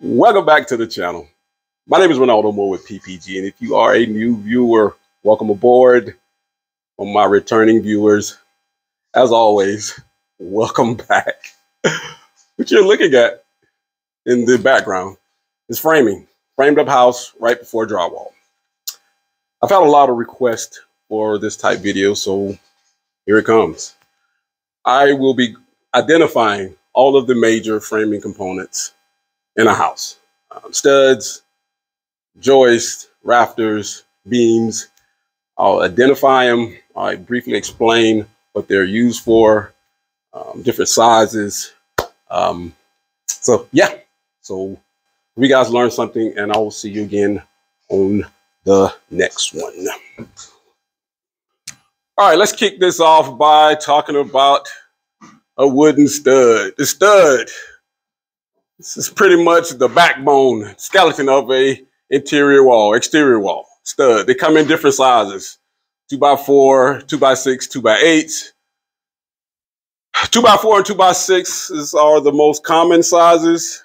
Welcome back to the channel. My name is Ronaldo Moore with PPG, and if you are a new viewer, welcome aboard. On my returning viewers, as always, welcome back. what you're looking at in the background is framing, framed up house right before drywall. I've had a lot of requests for this type video, so here it comes. I will be identifying all of the major framing components in a house. Um, studs, joists, rafters, beams. I'll identify them. I briefly explain what they're used for, um, different sizes. Um, so yeah, so we guys learned something and I will see you again on the next one. All right, let's kick this off by talking about a wooden stud. The stud this is pretty much the backbone skeleton of a interior wall, exterior wall, stud. They come in different sizes. Two by four, two by six, two by eight. Two by four and two by six are the most common sizes.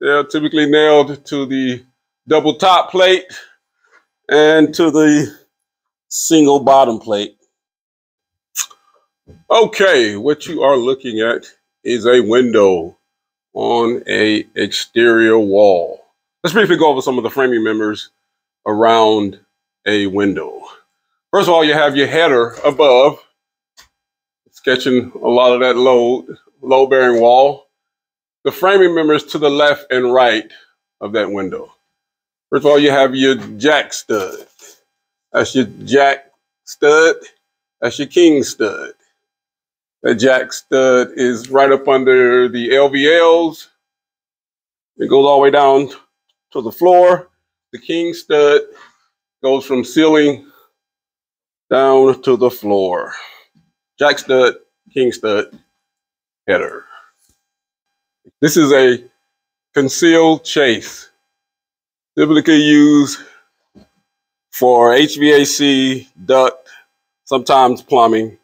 They're typically nailed to the double top plate and to the single bottom plate. Okay, what you are looking at is a window on a exterior wall. Let's briefly go over some of the framing members around a window. First of all, you have your header above, sketching a lot of that load, load bearing wall. The framing members to the left and right of that window. First of all, you have your jack stud. That's your jack stud. That's your king stud. That jack stud is right up under the LVLs. It goes all the way down to the floor. The king stud goes from ceiling down to the floor. Jack stud, king stud, header. This is a concealed chase, typically used for HVAC, duct, sometimes plumbing,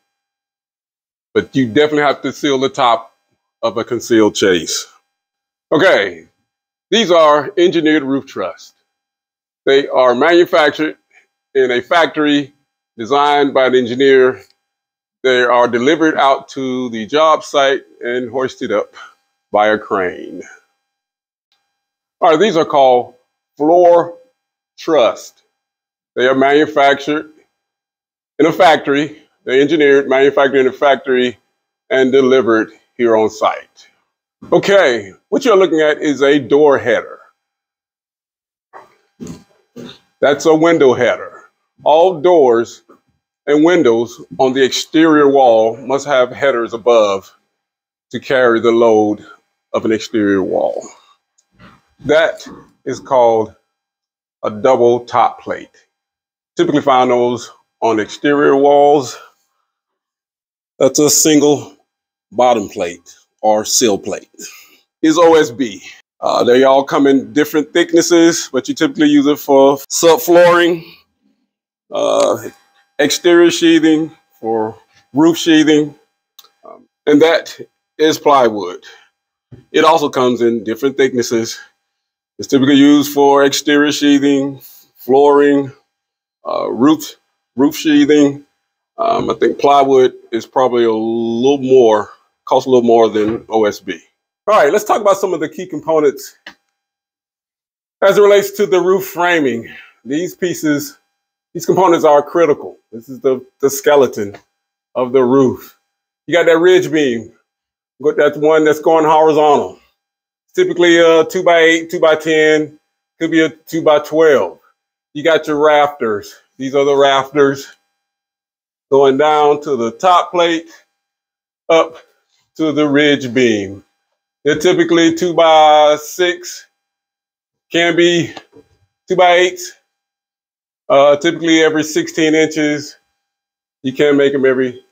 but you definitely have to seal the top of a concealed chase. Okay, these are engineered roof truss. They are manufactured in a factory designed by an engineer. They are delivered out to the job site and hoisted up by a crane. All right, these are called floor truss. They are manufactured in a factory they're engineered, manufactured in a factory, and delivered here on site. Okay, what you're looking at is a door header. That's a window header. All doors and windows on the exterior wall must have headers above to carry the load of an exterior wall. That is called a double top plate. Typically find those on exterior walls that's a single bottom plate or sill plate. Is OSB. Uh, they all come in different thicknesses, but you typically use it for subflooring, uh, exterior sheathing, for roof sheathing, um, and that is plywood. It also comes in different thicknesses. It's typically used for exterior sheathing, flooring, uh, roof roof sheathing, um, I think plywood is probably a little more, costs a little more than OSB. All right, let's talk about some of the key components as it relates to the roof framing. These pieces, these components are critical. This is the, the skeleton of the roof. You got that ridge beam. That's one that's going horizontal. typically a two by eight, two by 10, could be a two by 12. You got your rafters. These are the rafters going down to the top plate, up to the ridge beam. They're typically two by six, can be two by eight, uh, typically every 16 inches. You can make them every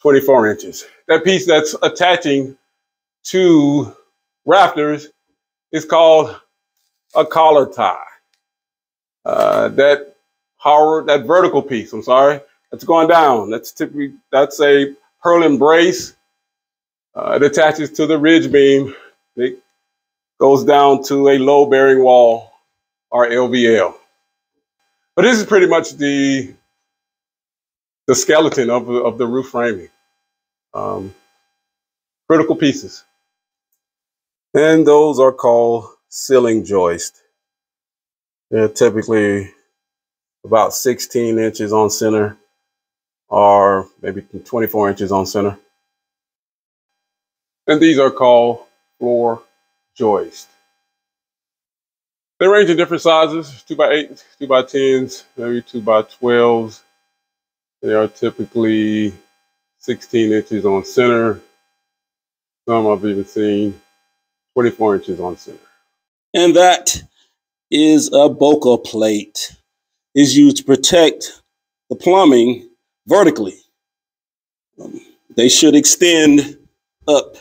24 inches. That piece that's attaching to rafters is called a collar tie. Uh, that Howard, that vertical piece, I'm sorry, that's going down. That's typically that's a purlin brace. Uh, it attaches to the ridge beam. It goes down to a low bearing wall or LVL. But this is pretty much the the skeleton of, of the roof framing. Um, critical pieces. And those are called ceiling joist. They're typically about 16 inches on center or maybe 24 inches on center. And these are called floor joist. They range in different sizes, 2 by 8 2 by 10s maybe 2 by 12s They are typically 16 inches on center. Some I've even seen 24 inches on center. And that is a Boca plate. Is used to protect the plumbing vertically. Um, they should extend up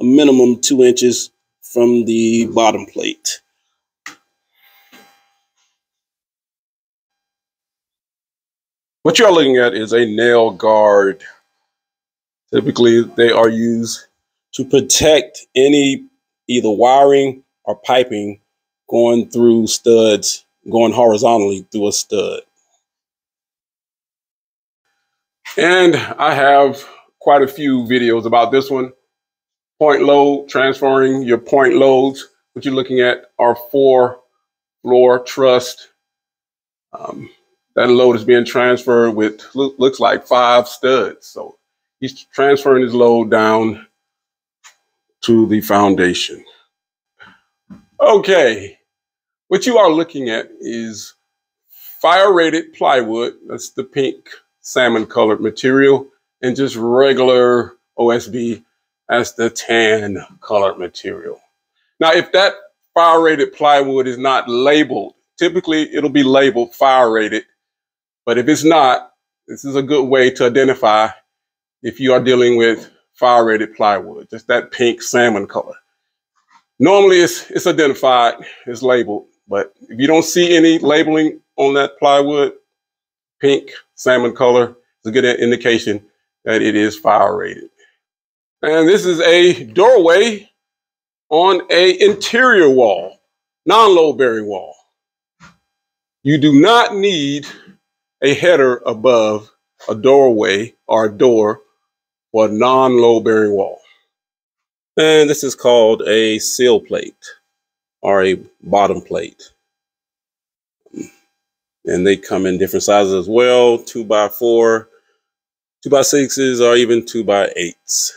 a minimum two inches from the bottom plate. What you're looking at is a nail guard. Typically, they are used to protect any either wiring or piping going through studs, going horizontally through a stud. And I have quite a few videos about this one. Point load, transferring your point loads. What you're looking at are four floor truss. Um, that load is being transferred with look, looks like five studs. So he's transferring his load down to the foundation. Okay, what you are looking at is fire rated plywood. That's the pink salmon colored material and just regular OSB as the tan colored material. Now, if that fire rated plywood is not labeled, typically it'll be labeled fire rated but if it's not, this is a good way to identify if you are dealing with fire rated plywood, just that pink salmon color. Normally it's, it's identified, it's labeled, but if you don't see any labeling on that plywood, pink salmon color is a good indication that it is fire rated. And this is a doorway on a interior wall, non-load bearing wall. You do not need a header above a doorway or a door for a non-load bearing wall. And this is called a sill plate or a bottom plate. And they come in different sizes as well, two by four, two by sixes, or even two by eights.